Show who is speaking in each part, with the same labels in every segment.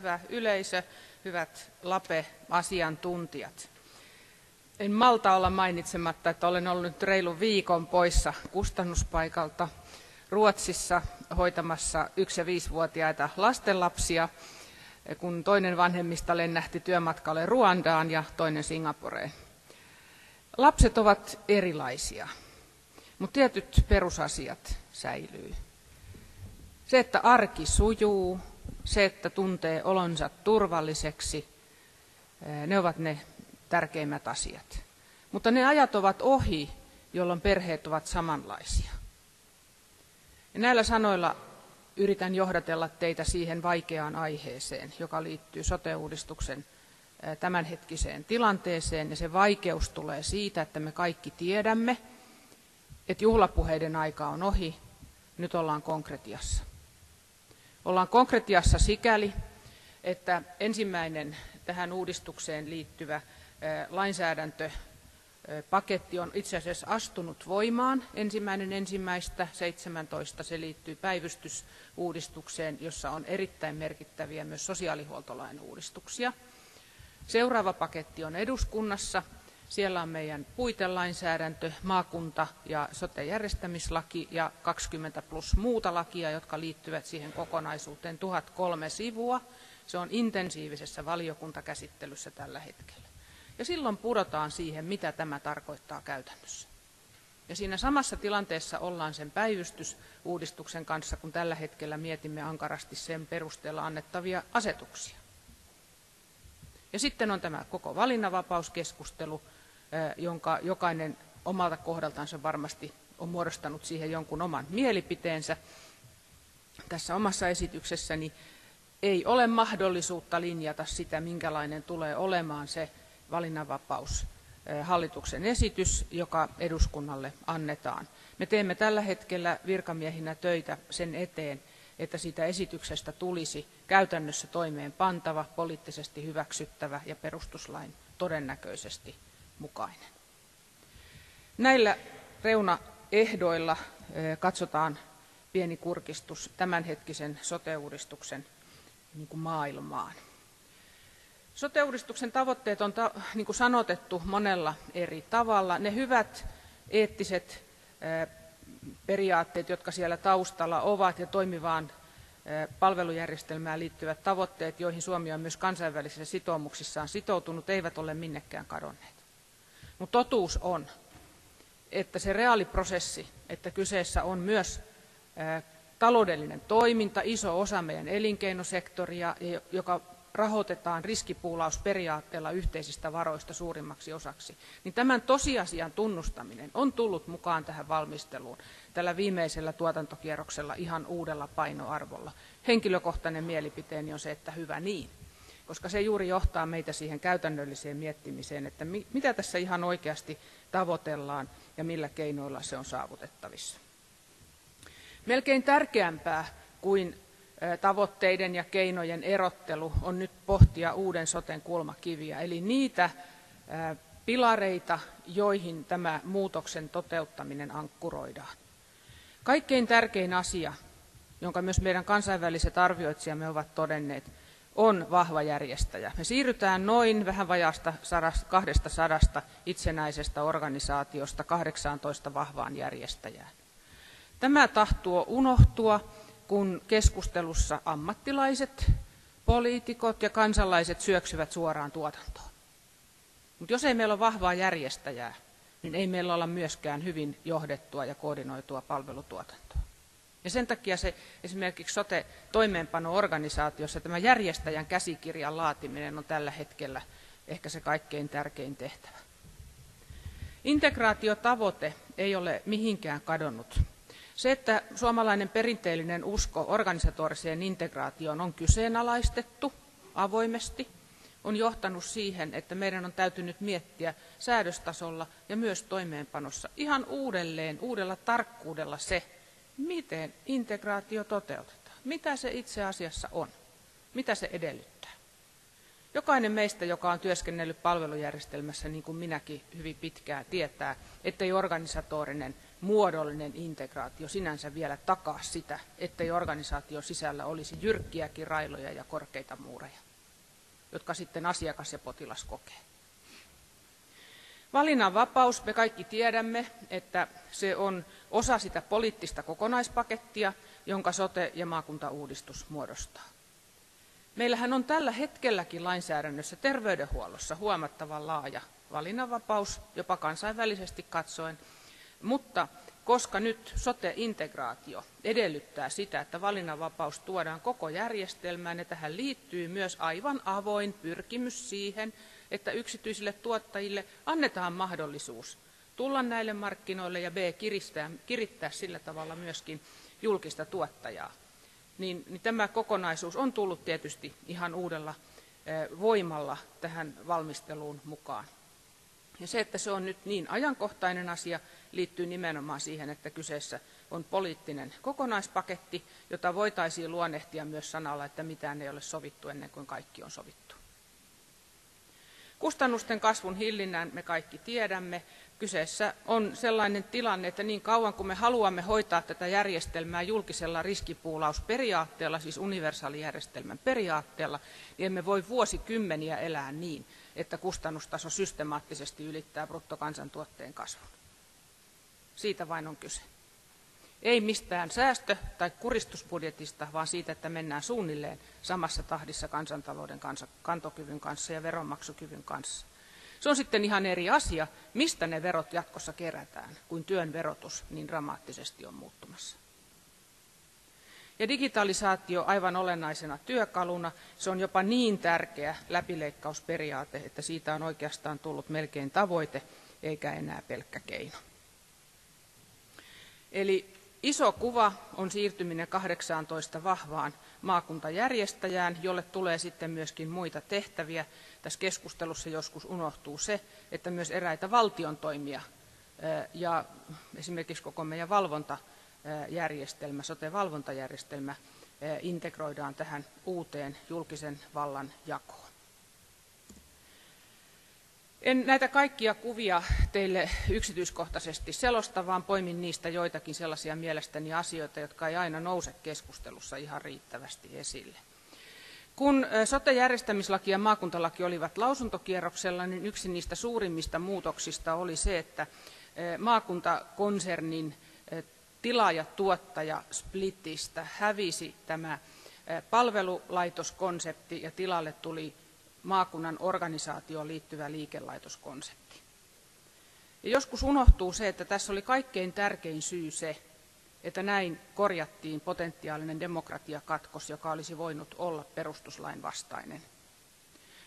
Speaker 1: Hyvä yleisö, hyvät LAPE-asiantuntijat. En malta olla mainitsematta, että olen ollut nyt reilun viikon poissa kustannuspaikalta Ruotsissa hoitamassa yksi- ja viisivuotiaita lastenlapsia, kun toinen vanhemmista lennähti työmatkalle Ruandaan ja toinen Singaporeen. Lapset ovat erilaisia, mutta tietyt perusasiat säilyy. Se, että arki sujuu, se, että tuntee olonsa turvalliseksi, ne ovat ne tärkeimmät asiat. Mutta ne ajat ovat ohi, jolloin perheet ovat samanlaisia. Ja näillä sanoilla yritän johdatella teitä siihen vaikeaan aiheeseen, joka liittyy sote-uudistuksen tämänhetkiseen tilanteeseen. Ja se vaikeus tulee siitä, että me kaikki tiedämme, että juhlapuheiden aika on ohi, nyt ollaan konkretiassa. Ollaan konkretiassa sikäli, että ensimmäinen tähän uudistukseen liittyvä lainsäädäntöpaketti on itse asiassa astunut voimaan ensimmäinen ensimmäistä 17. Se liittyy päivystysuudistukseen, jossa on erittäin merkittäviä myös sosiaalihuoltolain uudistuksia. Seuraava paketti on eduskunnassa siellä on meidän puitelainsäädäntö, maakunta- ja sote-järjestämislaki ja 20 plus muuta lakia, jotka liittyvät siihen kokonaisuuteen 1003 sivua. Se on intensiivisessä valiokuntakäsittelyssä tällä hetkellä. Ja silloin pudotaan siihen, mitä tämä tarkoittaa käytännössä. Ja siinä samassa tilanteessa ollaan sen päivystysuudistuksen kanssa, kun tällä hetkellä mietimme ankarasti sen perusteella annettavia asetuksia. Ja sitten on tämä koko valinnanvapauskeskustelu, jonka jokainen omalta kohdaltansa varmasti on muodostanut siihen jonkun oman mielipiteensä. Tässä omassa esityksessäni ei ole mahdollisuutta linjata sitä, minkälainen tulee olemaan se valinnanvapaus hallituksen esitys, joka eduskunnalle annetaan. Me teemme tällä hetkellä virkamiehinä töitä sen eteen, että siitä esityksestä tulisi käytännössä toimeenpantava, poliittisesti hyväksyttävä ja perustuslain todennäköisesti mukainen. Näillä reunaehdoilla katsotaan pieni kurkistus tämänhetkisen sote-uudistuksen niin maailmaan. Sote-uudistuksen tavoitteet on niin kuin sanotettu monella eri tavalla. Ne hyvät eettiset periaatteet, jotka siellä taustalla ovat ja toimivaan palvelujärjestelmään liittyvät tavoitteet, joihin Suomi on myös kansainvälisissä sitoumuksissaan sitoutunut, eivät ole minnekään kadonneet. Mutta totuus on, että se reaaliprosessi, että kyseessä on myös taloudellinen toiminta, iso osa meidän elinkeinosektoria, joka rahoitetaan riskipuulausperiaatteella yhteisistä varoista suurimmaksi osaksi, niin tämän tosiasian tunnustaminen on tullut mukaan tähän valmisteluun tällä viimeisellä tuotantokierroksella ihan uudella painoarvolla. Henkilökohtainen mielipiteeni on se, että hyvä niin koska se juuri johtaa meitä siihen käytännölliseen miettimiseen, että mitä tässä ihan oikeasti tavoitellaan ja millä keinoilla se on saavutettavissa. Melkein tärkeämpää kuin tavoitteiden ja keinojen erottelu on nyt pohtia uuden soten kulmakiviä, eli niitä pilareita, joihin tämä muutoksen toteuttaminen ankkuroidaan. Kaikkein tärkein asia, jonka myös meidän kansainväliset arvioitsijamme ovat todenneet, on vahva järjestäjä. Me siirrytään noin vähän vajaasta 200 itsenäisestä organisaatiosta 18 vahvaan järjestäjään. Tämä tahtoo unohtua, kun keskustelussa ammattilaiset, poliitikot ja kansalaiset syöksyvät suoraan tuotantoon. Mutta jos ei meillä ole vahvaa järjestäjää, niin ei meillä olla myöskään hyvin johdettua ja koordinoitua palvelutuotantoa. Ja sen takia se esimerkiksi sote-toimeenpano-organisaatiossa tämä järjestäjän käsikirjan laatiminen on tällä hetkellä ehkä se kaikkein tärkein tehtävä. Integraatiotavoite ei ole mihinkään kadonnut. Se, että suomalainen perinteellinen usko organisatoriseen integraatioon on kyseenalaistettu avoimesti, on johtanut siihen, että meidän on täytynyt miettiä säädöstasolla ja myös toimeenpanossa ihan uudelleen, uudella tarkkuudella se, miten integraatio toteutetaan, mitä se itse asiassa on, mitä se edellyttää. Jokainen meistä, joka on työskennellyt palvelujärjestelmässä, niin kuin minäkin hyvin pitkään, tietää, ettei organisatorinen muodollinen integraatio sinänsä vielä takaa sitä, ettei organisaation sisällä olisi jyrkkiäkin railoja ja korkeita muureja, jotka sitten asiakas ja potilas kokee. Valinnanvapaus, me kaikki tiedämme, että se on osa sitä poliittista kokonaispakettia, jonka sote- ja maakuntauudistus muodostaa. Meillähän on tällä hetkelläkin lainsäädännössä terveydenhuollossa huomattavan laaja valinnanvapaus, jopa kansainvälisesti katsoen, mutta koska nyt sote-integraatio edellyttää sitä, että valinnanvapaus tuodaan koko järjestelmään ja tähän liittyy myös aivan avoin pyrkimys siihen, että yksityisille tuottajille annetaan mahdollisuus tulla näille markkinoille ja B kiristää, kirittää sillä tavalla myöskin julkista tuottajaa. Niin, niin tämä kokonaisuus on tullut tietysti ihan uudella voimalla tähän valmisteluun mukaan. Ja se, että se on nyt niin ajankohtainen asia, liittyy nimenomaan siihen, että kyseessä on poliittinen kokonaispaketti, jota voitaisiin luonnehtia myös sanalla, että mitään ei ole sovittu ennen kuin kaikki on sovittu. Kustannusten kasvun hillinnän me kaikki tiedämme. Kyseessä on sellainen tilanne, että niin kauan kuin me haluamme hoitaa tätä järjestelmää julkisella riskipuulausperiaatteella, siis universaalijärjestelmän periaatteella, niin emme voi vuosikymmeniä elää niin, että kustannustaso systemaattisesti ylittää bruttokansantuotteen kasvun. Siitä vain on kyse. Ei mistään säästö- tai kuristusbudjetista, vaan siitä, että mennään suunnilleen samassa tahdissa kansantalouden kantokyvyn kanssa ja veronmaksukyvyn kanssa. Se on sitten ihan eri asia, mistä ne verot jatkossa kerätään, kuin työn verotus niin dramaattisesti on muuttumassa. Ja digitalisaatio aivan olennaisena työkaluna, se on jopa niin tärkeä läpileikkausperiaate, että siitä on oikeastaan tullut melkein tavoite, eikä enää pelkkä keino. Eli iso kuva on siirtyminen 18 vahvaan maakuntajärjestäjään, jolle tulee sitten myöskin muita tehtäviä. Tässä keskustelussa joskus unohtuu se, että myös eräitä valtion toimia ja esimerkiksi koko meidän valvontajärjestelmä, sote-valvontajärjestelmä integroidaan tähän uuteen julkisen vallan jakoon. En näitä kaikkia kuvia teille yksityiskohtaisesti selosta, vaan poimin niistä joitakin sellaisia mielestäni asioita, jotka ei aina nouse keskustelussa ihan riittävästi esille. Kun sote-järjestämislaki ja maakuntalaki olivat lausuntokierroksella, niin yksi niistä suurimmista muutoksista oli se, että maakuntakonsernin tilaaja-tuottaja-splitistä hävisi tämä palvelulaitoskonsepti ja tilalle tuli maakunnan organisaatioon liittyvä liikelaitoskonsepti. Ja joskus unohtuu se, että tässä oli kaikkein tärkein syy se, että näin korjattiin potentiaalinen demokratiakatkos, joka olisi voinut olla perustuslain vastainen.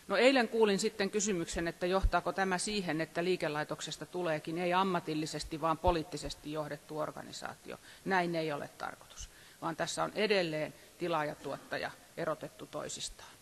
Speaker 1: No eilen kuulin sitten kysymyksen, että johtaako tämä siihen, että liikelaitoksesta tuleekin ei ammatillisesti, vaan poliittisesti johdettu organisaatio. Näin ei ole tarkoitus, vaan tässä on edelleen tilaajatuottaja erotettu toisistaan.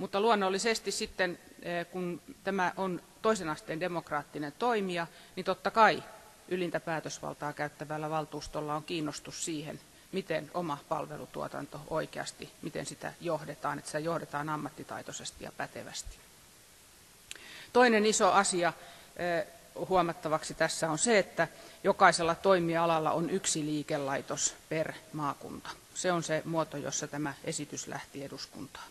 Speaker 1: Mutta luonnollisesti sitten, eh, kun tämä on toisen asteen demokraattinen toimija, niin totta kai ylintä päätösvaltaa käyttävällä valtuustolla on kiinnostus siihen, miten oma palvelutuotanto oikeasti, miten sitä johdetaan, että sitä johdetaan ammattitaitoisesti ja pätevästi. Toinen iso asia eh, huomattavaksi tässä on se, että jokaisella toimialalla on yksi liikelaitos per maakunta. Se on se muoto, jossa tämä esitys lähti eduskuntaan.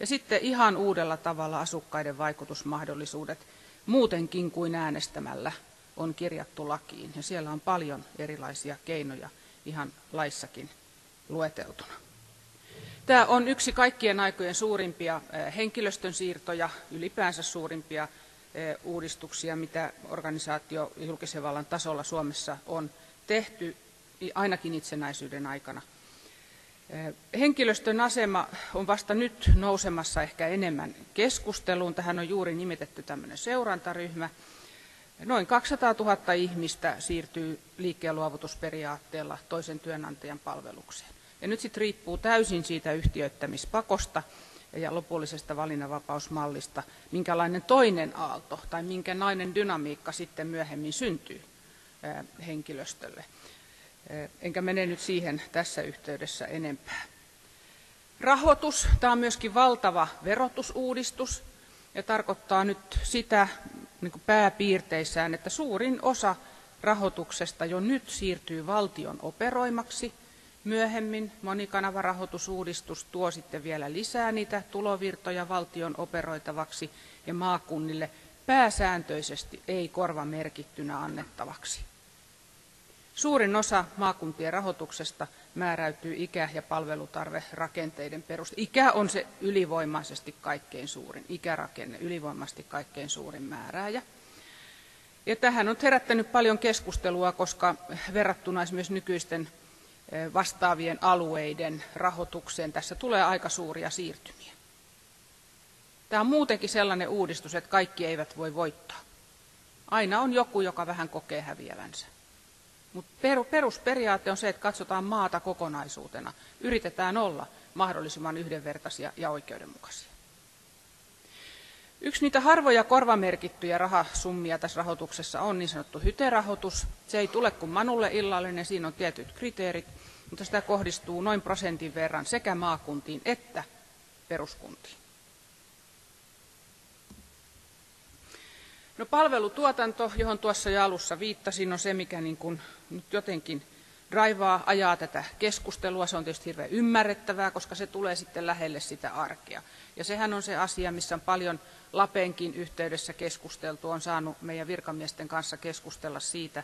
Speaker 1: Ja sitten ihan uudella tavalla asukkaiden vaikutusmahdollisuudet muutenkin kuin äänestämällä on kirjattu lakiin. Ja siellä on paljon erilaisia keinoja ihan laissakin lueteltuna. Tämä on yksi kaikkien aikojen suurimpia henkilöstön siirtoja, ylipäänsä suurimpia uudistuksia, mitä organisaatio julkisen vallan tasolla Suomessa on tehty ainakin itsenäisyyden aikana. Henkilöstön asema on vasta nyt nousemassa ehkä enemmän keskusteluun. Tähän on juuri nimitetty tämmöinen seurantaryhmä. Noin 200 000 ihmistä siirtyy liikkeen luovutusperiaatteella toisen työnantajan palvelukseen. Ja nyt sitten riippuu täysin siitä yhtiöittämispakosta ja lopullisesta valinnanvapausmallista, minkälainen toinen aalto tai minkälainen dynamiikka sitten myöhemmin syntyy henkilöstölle. Enkä mene nyt siihen tässä yhteydessä enempää. Rahoitus, tämä on myöskin valtava verotusuudistus ja tarkoittaa nyt sitä niin pääpiirteissään, että suurin osa rahoituksesta jo nyt siirtyy valtion operoimaksi. Myöhemmin monikanavarahoitusuudistus tuo sitten vielä lisää niitä tulovirtoja valtion operoitavaksi ja maakunnille pääsääntöisesti ei korvamerkittynä annettavaksi. Suurin osa maakuntien rahoituksesta määräytyy ikä- ja palvelutarverakenteiden perusteella. Ikä on se ylivoimaisesti kaikkein suurin, ikärakenne ylivoimaisesti kaikkein suurin määrääjä. Ja tähän on herättänyt paljon keskustelua, koska verrattuna esimerkiksi nykyisten eh, vastaavien alueiden rahoitukseen tässä tulee aika suuria siirtymiä. Tämä on muutenkin sellainen uudistus, että kaikki eivät voi voittaa. Aina on joku, joka vähän kokee häviävänsä. Mutta perusperiaate on se, että katsotaan maata kokonaisuutena. Yritetään olla mahdollisimman yhdenvertaisia ja oikeudenmukaisia. Yksi niitä harvoja korvamerkittyjä rahasummia tässä rahoituksessa on niin sanottu hyterahoitus. Se ei tule kuin Manulle illallinen, siinä on tietyt kriteerit, mutta sitä kohdistuu noin prosentin verran sekä maakuntiin että peruskuntiin. No palvelutuotanto, johon tuossa jo alussa viittasin, on se, mikä niin kuin nyt jotenkin draivaa, ajaa tätä keskustelua. Se on tietysti hirveän ymmärrettävää, koska se tulee sitten lähelle sitä arkea. Ja sehän on se asia, missä on paljon Lapenkin yhteydessä keskusteltu. On saanut meidän virkamiesten kanssa keskustella siitä,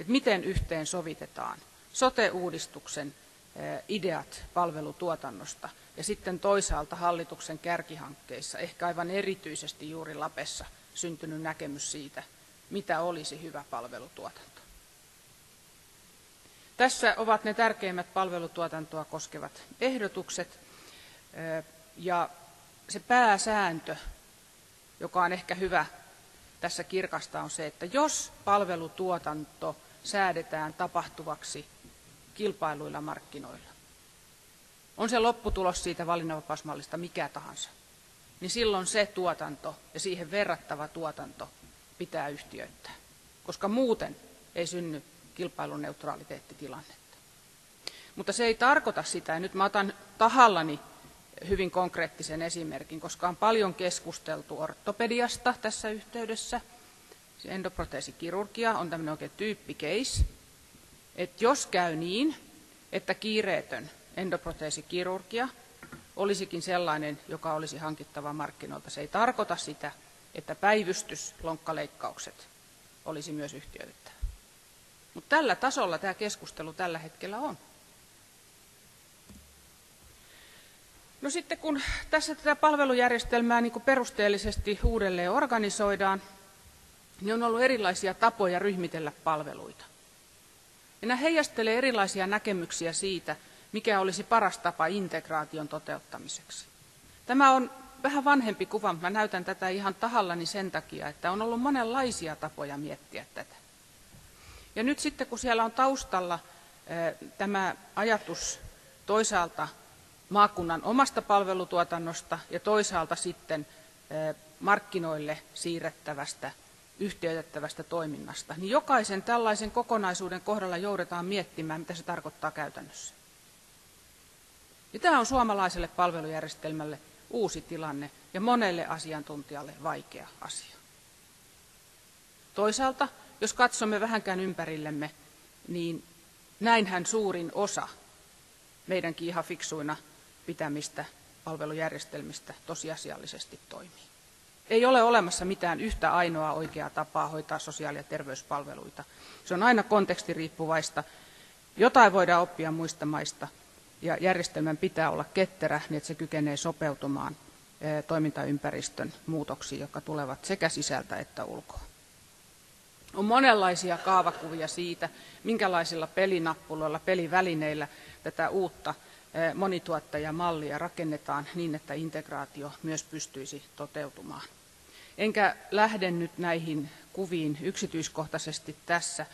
Speaker 1: että miten yhteen sovitetaan sote-uudistuksen eh, ideat palvelutuotannosta ja sitten toisaalta hallituksen kärkihankkeissa, ehkä aivan erityisesti juuri Lapessa – syntynyt näkemys siitä, mitä olisi hyvä palvelutuotanto. Tässä ovat ne tärkeimmät palvelutuotantoa koskevat ehdotukset. Ja se pääsääntö, joka on ehkä hyvä tässä kirkasta, on se, että jos palvelutuotanto säädetään tapahtuvaksi kilpailuilla markkinoilla, on se lopputulos siitä valinnanvapausmallista mikä tahansa, niin silloin se tuotanto ja siihen verrattava tuotanto pitää yhtiöittää, koska muuten ei synny kilpailuneutraliteettitilannetta. Mutta se ei tarkoita sitä, ja nyt mä otan tahallani hyvin konkreettisen esimerkin, koska on paljon keskusteltu ortopediasta tässä yhteydessä. Endoproteesikirurgia on tämmöinen oikein tyyppikeis, että jos käy niin, että kiireetön endoproteesikirurgia olisikin sellainen, joka olisi hankittava markkinoilta. Se ei tarkoita sitä, että päivystys, lonkkaleikkaukset olisi myös yhtiöitettävä. Mutta tällä tasolla tämä keskustelu tällä hetkellä on. No sitten kun tässä tätä palvelujärjestelmää niin kuin perusteellisesti uudelleen organisoidaan, niin on ollut erilaisia tapoja ryhmitellä palveluita. Ja nämä heijastelee erilaisia näkemyksiä siitä, mikä olisi paras tapa integraation toteuttamiseksi. Tämä on vähän vanhempi kuva, mutta näytän tätä ihan tahallani sen takia, että on ollut monenlaisia tapoja miettiä tätä. Ja nyt sitten kun siellä on taustalla tämä ajatus toisaalta maakunnan omasta palvelutuotannosta ja toisaalta sitten markkinoille siirrettävästä, yhtiöitettävästä toiminnasta, niin jokaisen tällaisen kokonaisuuden kohdalla joudutaan miettimään, mitä se tarkoittaa käytännössä. Ja tämä on suomalaiselle palvelujärjestelmälle uusi tilanne ja monelle asiantuntijalle vaikea asia. Toisaalta, jos katsomme vähänkään ympärillemme, niin näinhän suurin osa meidänkin ihan fiksuina pitämistä palvelujärjestelmistä tosiasiallisesti toimii. Ei ole olemassa mitään yhtä ainoaa oikeaa tapaa hoitaa sosiaali- ja terveyspalveluita. Se on aina kontekstiriippuvaista. Jotain voidaan oppia muista maista, ja järjestelmän pitää olla ketterä, niin että se kykenee sopeutumaan toimintaympäristön muutoksiin, jotka tulevat sekä sisältä että ulkoa. On monenlaisia kaavakuvia siitä, minkälaisilla pelinappuloilla, pelivälineillä tätä uutta monituottajamallia rakennetaan niin, että integraatio myös pystyisi toteutumaan. Enkä lähde nyt näihin kuviin yksityiskohtaisesti tässä,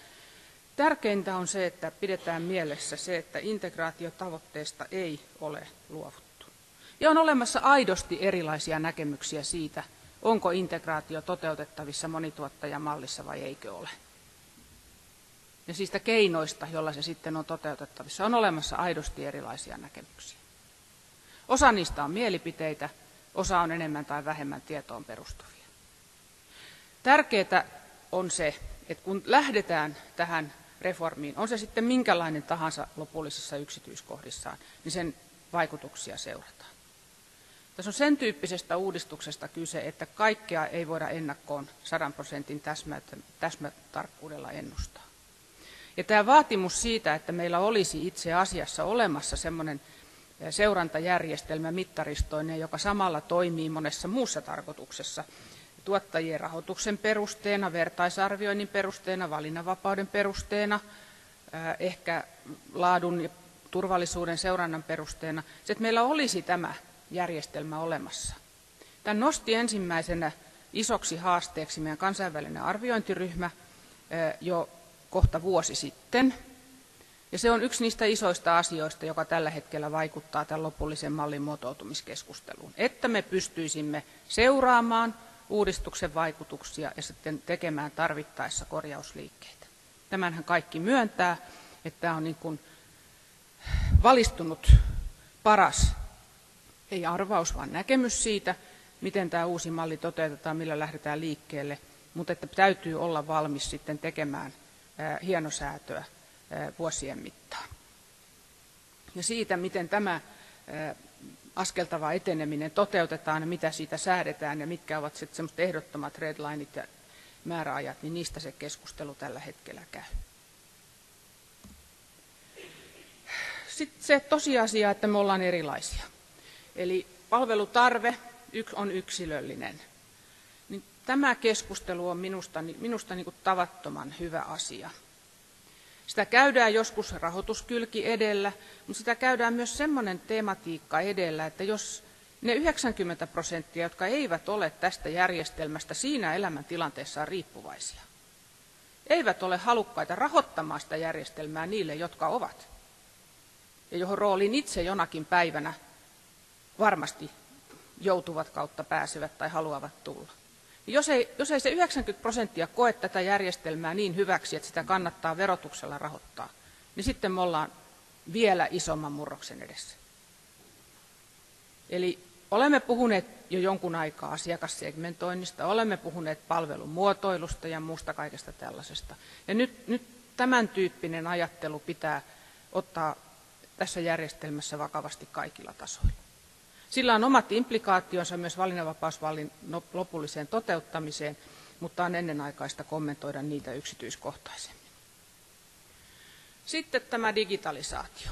Speaker 1: Tärkeintä on se, että pidetään mielessä se, että integraatiotavoitteesta ei ole luovuttu. Ja on olemassa aidosti erilaisia näkemyksiä siitä, onko integraatio toteutettavissa monituottajamallissa vai eikö ole. Ja siitä keinoista, joilla se sitten on toteutettavissa, on olemassa aidosti erilaisia näkemyksiä. Osa niistä on mielipiteitä, osa on enemmän tai vähemmän tietoon perustuvia. Tärkeää on se, että kun lähdetään tähän reformiin, on se sitten minkälainen tahansa lopullisissa yksityiskohdissaan, niin sen vaikutuksia seurataan. Tässä on sen tyyppisestä uudistuksesta kyse, että kaikkea ei voida ennakkoon 100 prosentin täsmätarkkuudella ennustaa. Ja tämä vaatimus siitä, että meillä olisi itse asiassa olemassa sellainen seurantajärjestelmä mittaristoinen, joka samalla toimii monessa muussa tarkoituksessa, tuottajien rahoituksen perusteena, vertaisarvioinnin perusteena, valinnanvapauden perusteena, ehkä laadun ja turvallisuuden seurannan perusteena, se, että meillä olisi tämä järjestelmä olemassa. Tämän nosti ensimmäisenä isoksi haasteeksi meidän kansainvälinen arviointiryhmä jo kohta vuosi sitten. Ja se on yksi niistä isoista asioista, joka tällä hetkellä vaikuttaa tämän lopullisen mallin muotoutumiskeskusteluun. Että me pystyisimme seuraamaan uudistuksen vaikutuksia ja sitten tekemään tarvittaessa korjausliikkeitä. Tämänhän kaikki myöntää, että tämä on niin kuin valistunut paras, ei arvaus, vaan näkemys siitä, miten tämä uusi malli toteutetaan, millä lähdetään liikkeelle, mutta että täytyy olla valmis sitten tekemään hienosäätöä vuosien mittaan. Ja siitä, miten tämä askeltava eteneminen toteutetaan mitä siitä säädetään ja mitkä ovat sitten semmoiset ehdottomat redlineit ja määräajat, niin niistä se keskustelu tällä hetkellä käy. Sitten se tosiasia, että me ollaan erilaisia. Eli palvelutarve on yksilöllinen. Niin tämä keskustelu on minusta, minusta niin kuin tavattoman hyvä asia. Sitä käydään joskus rahoituskylki edellä, mutta sitä käydään myös semmoinen tematiikka edellä, että jos ne 90 prosenttia, jotka eivät ole tästä järjestelmästä siinä elämäntilanteessaan riippuvaisia, eivät ole halukkaita rahoittamaan sitä järjestelmää niille, jotka ovat, ja johon rooliin itse jonakin päivänä varmasti joutuvat kautta pääsevät tai haluavat tulla. Jos ei, jos ei se 90 prosenttia koe tätä järjestelmää niin hyväksi, että sitä kannattaa verotuksella rahoittaa, niin sitten me ollaan vielä isomman murroksen edessä. Eli olemme puhuneet jo jonkun aikaa asiakassegmentoinnista, olemme puhuneet palvelun muotoilusta ja muusta kaikesta tällaisesta. Ja nyt, nyt tämän tyyppinen ajattelu pitää ottaa tässä järjestelmässä vakavasti kaikilla tasoilla. Sillä on omat implikaationsa myös valinnanvapausvallin lopulliseen toteuttamiseen, mutta on ennenaikaista kommentoida niitä yksityiskohtaisemmin. Sitten tämä digitalisaatio.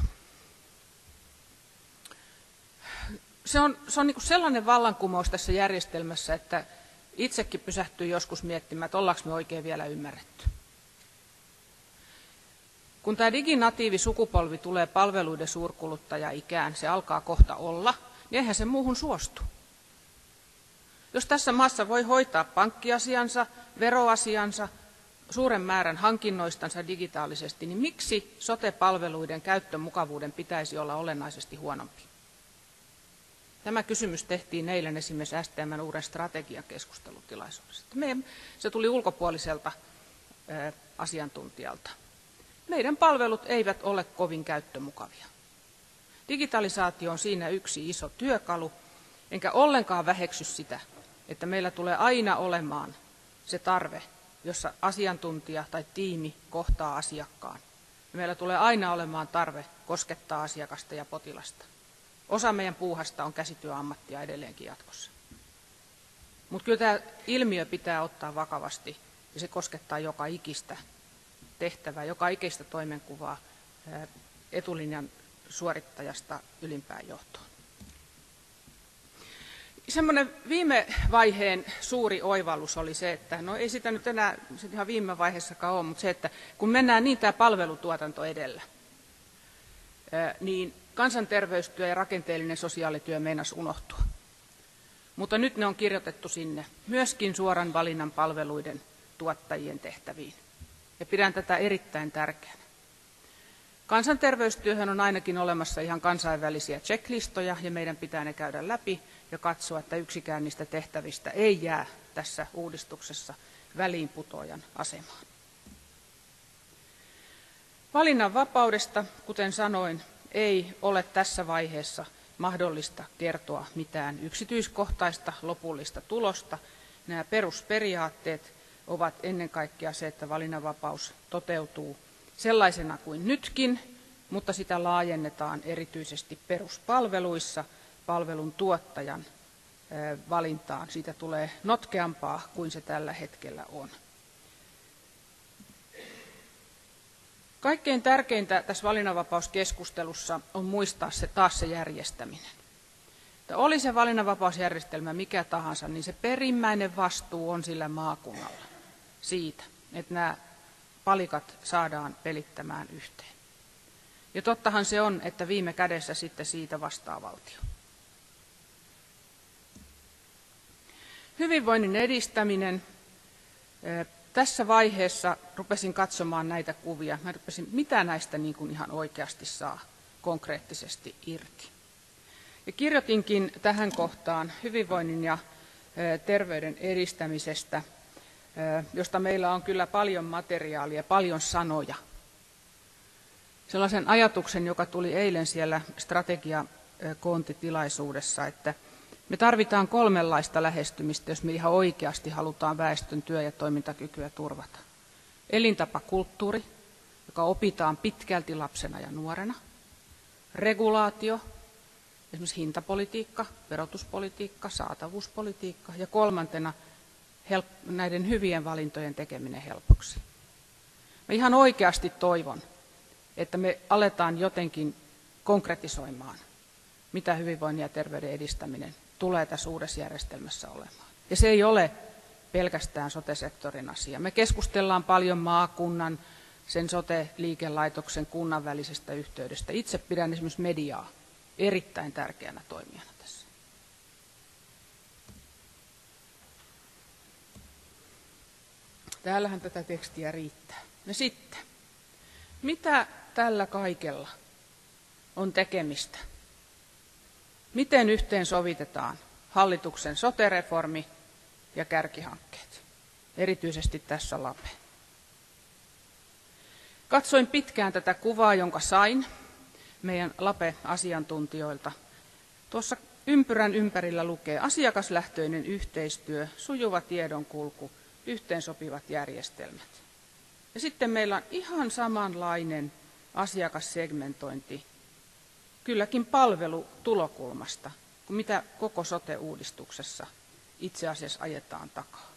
Speaker 1: Se on, se on niin sellainen vallankumous tässä järjestelmässä, että itsekin pysähtyy joskus miettimään, että ollaanko me oikein vielä ymmärretty. Kun tämä diginatiivi sukupolvi tulee palveluiden suurkuluttaja ikään, se alkaa kohta olla – niin eihän se muuhun suostu. Jos tässä maassa voi hoitaa pankkiasiansa, veroasiansa, suuren määrän hankinnoistansa digitaalisesti, niin miksi sote-palveluiden käyttömukavuuden pitäisi olla olennaisesti huonompi? Tämä kysymys tehtiin eilen esimerkiksi STMn uuden strategian keskustelutilaisuudessa. Se tuli ulkopuoliselta asiantuntijalta. Meidän palvelut eivät ole kovin käyttömukavia. Digitalisaatio on siinä yksi iso työkalu, enkä ollenkaan väheksy sitä, että meillä tulee aina olemaan se tarve, jossa asiantuntija tai tiimi kohtaa asiakkaan. Meillä tulee aina olemaan tarve koskettaa asiakasta ja potilasta. Osa meidän puuhasta on käsityöammattia edelleenkin jatkossa. Mutta kyllä tämä ilmiö pitää ottaa vakavasti ja se koskettaa joka ikistä tehtävää, joka ikistä toimenkuvaa etulinjan suorittajasta ylimpään johtoon. Semmoinen viime vaiheen suuri oivallus oli se, että no ei sitä nyt enää sit ihan viime vaiheessakaan ole, mutta se, että kun mennään niin tämä palvelutuotanto edellä, niin kansanterveystyö ja rakenteellinen sosiaalityö meinas unohtua. Mutta nyt ne on kirjoitettu sinne myöskin suoran valinnan palveluiden tuottajien tehtäviin. Ja pidän tätä erittäin tärkeänä. Kansanterveystyöhön on ainakin olemassa ihan kansainvälisiä checklistoja ja meidän pitää ne käydä läpi ja katsoa, että yksikään niistä tehtävistä ei jää tässä uudistuksessa väliinputoajan asemaan. Valinnanvapaudesta, kuten sanoin, ei ole tässä vaiheessa mahdollista kertoa mitään yksityiskohtaista lopullista tulosta. Nämä perusperiaatteet ovat ennen kaikkea se, että valinnanvapaus toteutuu sellaisena kuin nytkin, mutta sitä laajennetaan erityisesti peruspalveluissa palvelun tuottajan valintaan. Siitä tulee notkeampaa kuin se tällä hetkellä on. Kaikkein tärkeintä tässä valinnanvapauskeskustelussa on muistaa se taas se järjestäminen. Että oli se valinnanvapausjärjestelmä mikä tahansa, niin se perimmäinen vastuu on sillä maakunnalla siitä, että nämä palikat saadaan pelittämään yhteen. Ja tottahan se on, että viime kädessä sitten siitä vastaa valtio. Hyvinvoinnin edistäminen. Tässä vaiheessa rupesin katsomaan näitä kuvia. Mä rupesin, mitä näistä niin kuin ihan oikeasti saa konkreettisesti irti. Ja kirjoitinkin tähän kohtaan hyvinvoinnin ja terveyden edistämisestä, josta meillä on kyllä paljon materiaalia, paljon sanoja. Sellaisen ajatuksen, joka tuli eilen siellä strategiakoontitilaisuudessa, että me tarvitaan kolmenlaista lähestymistä, jos me ihan oikeasti halutaan väestön työ- ja toimintakykyä turvata. Elintapakulttuuri, joka opitaan pitkälti lapsena ja nuorena. Regulaatio, esimerkiksi hintapolitiikka, verotuspolitiikka, saatavuuspolitiikka ja kolmantena näiden hyvien valintojen tekeminen helpoksi. Mä ihan oikeasti toivon, että me aletaan jotenkin konkretisoimaan, mitä hyvinvoinnin ja terveyden edistäminen tulee tässä uudessa järjestelmässä olemaan. Ja se ei ole pelkästään sote-sektorin asia. Me keskustellaan paljon maakunnan, sen sote-liikelaitoksen kunnan välisestä yhteydestä. Itse pidän esimerkiksi mediaa erittäin tärkeänä toimijana tässä. Täällähän tätä tekstiä riittää. Ja sitten, mitä tällä kaikella on tekemistä? Miten yhteen sovitetaan hallituksen sotereformi ja kärkihankkeet, erityisesti tässä LAPE? Katsoin pitkään tätä kuvaa, jonka sain meidän LAPE-asiantuntijoilta. Tuossa ympyrän ympärillä lukee asiakaslähtöinen yhteistyö, sujuva tiedonkulku, yhteensopivat järjestelmät. Ja sitten meillä on ihan samanlainen asiakassegmentointi kylläkin palvelutulokulmasta kuin mitä koko sote-uudistuksessa itse asiassa ajetaan takaa.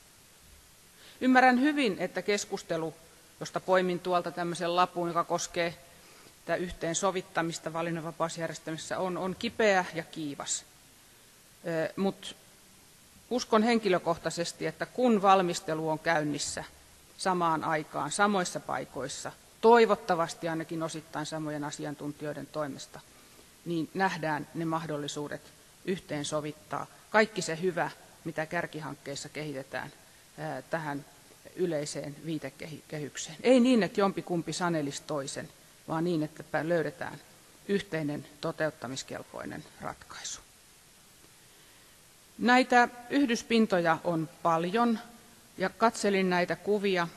Speaker 1: Ymmärrän hyvin, että keskustelu, josta poimin tuolta tämmöisen lapun, joka koskee tätä yhteensovittamista valinnanvapausjärjestelmässä, on, on kipeä ja kiivas. Mutta uskon henkilökohtaisesti, että kun valmistelu on käynnissä samaan aikaan, samoissa paikoissa, toivottavasti ainakin osittain samojen asiantuntijoiden toimesta, niin nähdään ne mahdollisuudet yhteensovittaa kaikki se hyvä, mitä kärkihankkeissa kehitetään tähän yleiseen viitekehykseen. Ei niin, että jompikumpi sanelisi toisen, vaan niin, että löydetään yhteinen toteuttamiskelpoinen ratkaisu. Näitä yhdyspintoja on paljon ja katselin näitä kuvia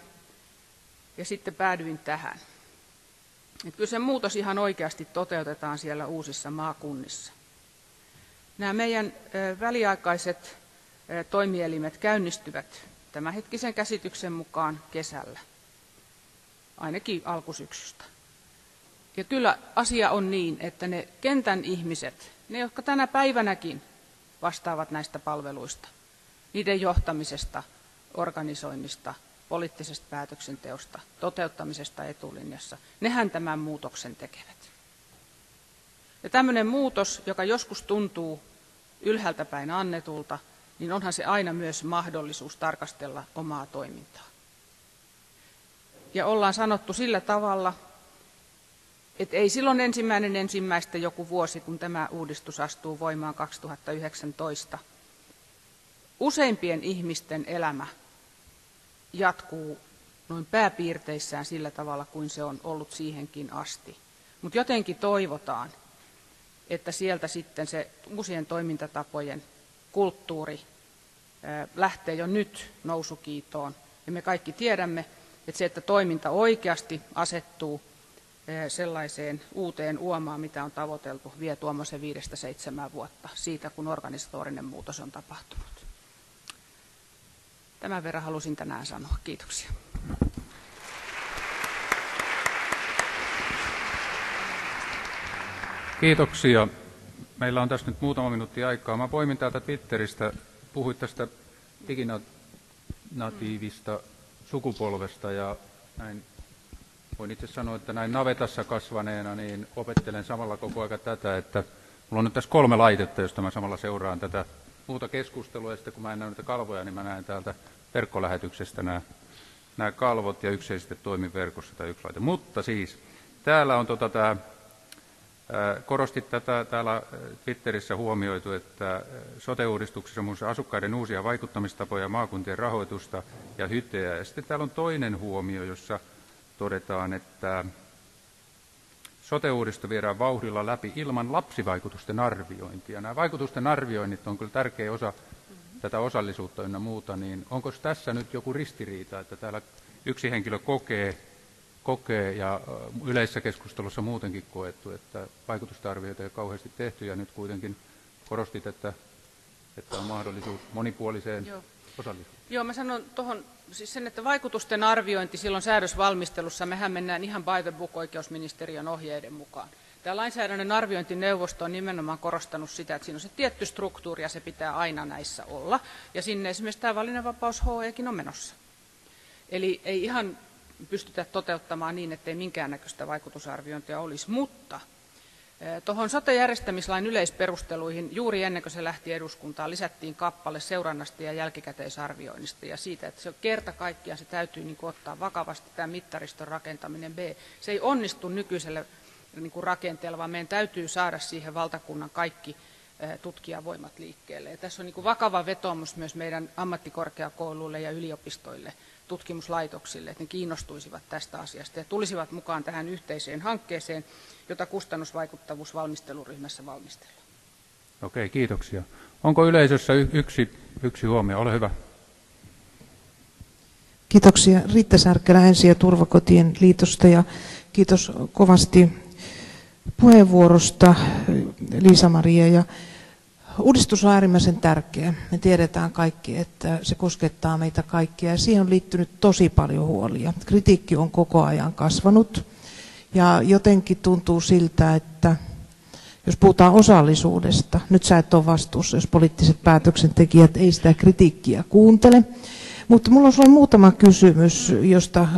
Speaker 1: ja sitten päädyin tähän. Että kyllä se muutos ihan oikeasti toteutetaan siellä uusissa maakunnissa. Nämä meidän väliaikaiset toimielimet käynnistyvät tämänhetkisen käsityksen mukaan kesällä, ainakin alkusyksystä. Ja kyllä asia on niin, että ne kentän ihmiset, ne jotka tänä päivänäkin vastaavat näistä palveluista, niiden johtamisesta, organisoinnista, poliittisesta päätöksenteosta, toteuttamisesta etulinjassa, nehän tämän muutoksen tekevät. Ja tämmöinen muutos, joka joskus tuntuu ylhäältä päin annetulta, niin onhan se aina myös mahdollisuus tarkastella omaa toimintaa. Ja ollaan sanottu sillä tavalla, että ei silloin ensimmäinen ensimmäistä joku vuosi, kun tämä uudistus astuu voimaan 2019. Useimpien ihmisten elämä jatkuu noin pääpiirteissään sillä tavalla kuin se on ollut siihenkin asti. Mutta jotenkin toivotaan, että sieltä sitten se uusien toimintatapojen kulttuuri lähtee jo nyt nousukiitoon. Ja me kaikki tiedämme, että se, että toiminta oikeasti asettuu sellaiseen uuteen uomaan, mitä on tavoiteltu, vie tuommoisen viidestä seitsemän vuotta siitä, kun organisatorinen muutos on tapahtunut. Tämän verran halusin tänään sanoa. Kiitoksia.
Speaker 2: Kiitoksia. Meillä on tässä nyt muutama minuutti aikaa. Mä poimin täältä Twitteristä, puhuit tästä diginatiivista sukupolvesta ja näin voin itse sanoa, että näin navetassa kasvaneena niin opettelen samalla koko ajan tätä, että mulla on nyt tässä kolme laitetta, josta mä samalla seuraan tätä muuta keskustelua ja sitten kun mä en näe näitä kalvoja, niin mä näen täältä verkkolähetyksestä nämä, nämä kalvot ja yksi ei sitten toimi verkossa tai yksi laite. Mutta siis, täällä on tota tämä Korostit tätä täällä Twitterissä huomioitu, että sote-uudistuksessa muun asukkaiden uusia vaikuttamistapoja, maakuntien rahoitusta ja hyteä. Ja sitten täällä on toinen huomio, jossa todetaan, että sote-uudistusta viedään vauhdilla läpi ilman lapsivaikutusten arviointia. Nämä vaikutusten arvioinnit on kyllä tärkeä osa tätä osallisuutta ynnä muuta, niin onko tässä nyt joku ristiriita, että täällä yksi henkilö kokee, kokee ja yleisessä keskustelussa muutenkin koettu, että vaikutustarvioita ei ole kauheasti tehty ja nyt kuitenkin korostit, että, että on mahdollisuus monipuoliseen Joo. osallisuuteen.
Speaker 1: Joo, mä sanon tuohon siis sen, että vaikutusten arviointi silloin säädösvalmistelussa, mehän mennään ihan by the book oikeusministeriön ohjeiden mukaan. Tämä lainsäädännön arviointineuvosto on nimenomaan korostanut sitä, että siinä on se tietty struktuuri ja se pitää aina näissä olla. Ja sinne esimerkiksi tämä valinnanvapaus HEkin on menossa. Eli ei ihan pystytä toteuttamaan niin, ettei minkäännäköistä vaikutusarviointia olisi, mutta Tuohon sote-järjestämislain yleisperusteluihin juuri ennen kuin se lähti eduskuntaan lisättiin kappale seurannasta ja jälkikäteisarvioinnista ja siitä, että se kerta kaikkiaan se täytyy niin ottaa vakavasti tämä mittariston rakentaminen B. Se ei onnistu nykyiselle niin kuin rakenteella, vaan meidän täytyy saada siihen valtakunnan kaikki tutkijavoimat liikkeelle. Ja tässä on niin vakava vetomus myös meidän ammattikorkeakouluille ja yliopistoille tutkimuslaitoksille, että ne kiinnostuisivat tästä asiasta ja tulisivat mukaan tähän yhteiseen hankkeeseen, jota kustannusvaikuttavuusvalmisteluryhmässä valmistellaan.
Speaker 2: Okei, kiitoksia. Onko yleisössä yksi, yksi huomio? Ole hyvä.
Speaker 3: Kiitoksia Riitta Särkkälä Ensi- ja turvakotien liitosta ja kiitos kovasti puheenvuorosta Liisa-Maria. Ja Uudistus on äärimmäisen tärkeä. Me tiedetään kaikki, että se koskettaa meitä kaikkia ja siihen on liittynyt tosi paljon huolia. Kritiikki on koko ajan kasvanut ja jotenkin tuntuu siltä, että jos puhutaan osallisuudesta, nyt sä et ole vastuussa, jos poliittiset päätöksentekijät ei sitä kritiikkiä kuuntele. Mutta minulla on muutama kysymys, josta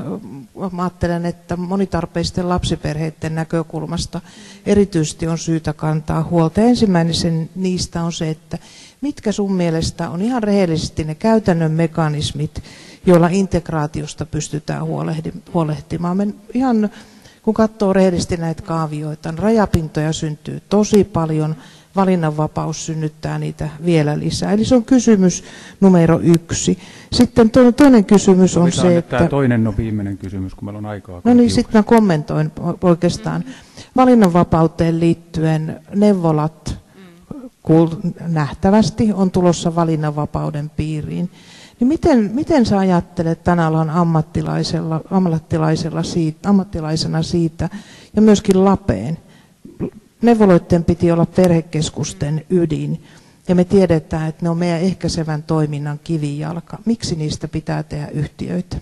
Speaker 3: mä ajattelen, että monitarpeisten lapsiperheiden näkökulmasta erityisesti on syytä kantaa huolta. Ensimmäinen niistä on se, että mitkä sun mielestä on ihan rehellisesti ne käytännön mekanismit, joilla integraatiosta pystytään huolehtimaan. Me ihan kun katsoo rehellisesti näitä kaavioita, niin rajapintoja syntyy tosi paljon, valinnanvapaus synnyttää niitä vielä lisää. Eli se on kysymys numero yksi. Sitten toinen kysymys on se, että...
Speaker 2: Tämä toinen on viimeinen kysymys, kun meillä on aikaa.
Speaker 3: No niin, sitten mä kommentoin oikeastaan. Valinnanvapauteen liittyen neuvolat nähtävästi on tulossa valinnanvapauden piiriin. Niin miten, miten sä ajattelet tänä alan ammattilaisella, ammattilaisella siitä, ammattilaisena siitä ja myöskin Lapeen? Neuvoloiden piti olla perhekeskusten ydin ja me tiedetään, että ne on meidän ehkäisevän toiminnan kivijalka. Miksi niistä pitää tehdä yhtiöitä?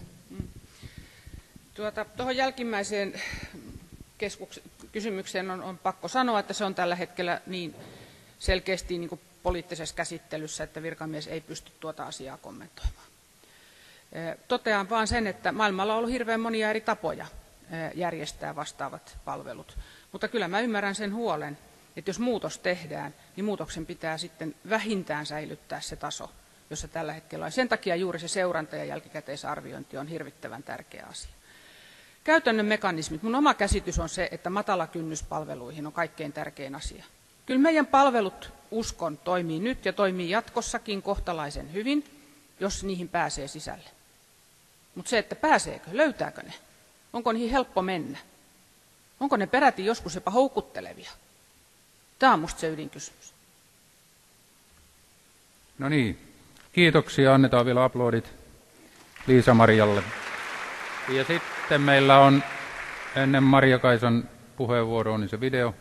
Speaker 1: Tuota, tuohon jälkimmäiseen kysymykseen on, on pakko sanoa, että se on tällä hetkellä niin selkeästi niin kuin poliittisessa käsittelyssä, että virkamies ei pysty tuota asiaa kommentoimaan. Totean vain sen, että maailmalla on ollut hirveän monia eri tapoja järjestää vastaavat palvelut. Mutta kyllä mä ymmärrän sen huolen, että jos muutos tehdään, niin muutoksen pitää sitten vähintään säilyttää se taso, jossa tällä hetkellä on. Sen takia juuri se seuranta ja jälkikäteisarviointi on hirvittävän tärkeä asia. Käytännön mekanismit. Mun oma käsitys on se, että matala kynnys palveluihin on kaikkein tärkein asia. Kyllä meidän palvelut, uskon, toimii nyt ja toimii jatkossakin kohtalaisen hyvin, jos niihin pääsee sisälle. Mutta se, että pääseekö, löytääkö ne, onko niihin helppo mennä, onko ne peräti joskus jopa houkuttelevia. Tämä on minusta se ydinkysymys.
Speaker 2: No niin, kiitoksia. Annetaan vielä aplodit Liisa-Marialle. Ja sitten meillä on ennen Maria Kaisan puheenvuoroa niin se video.